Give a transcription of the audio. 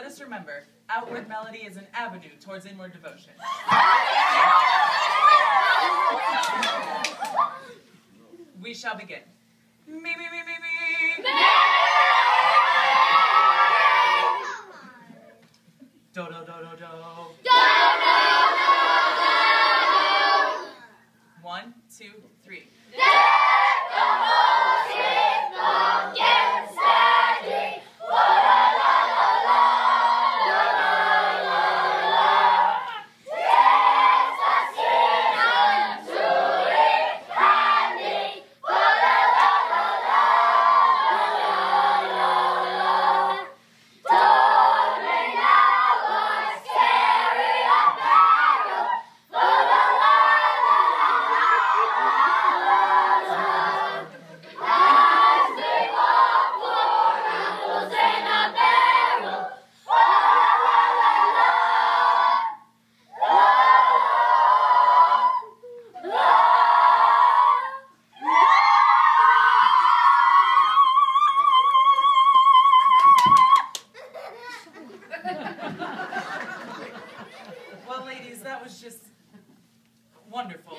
let us remember, outward melody is an avenue towards inward devotion. We shall begin. Me, me, me, me, me. Do, do, do, do, do. One, Well, ladies, that was just wonderful.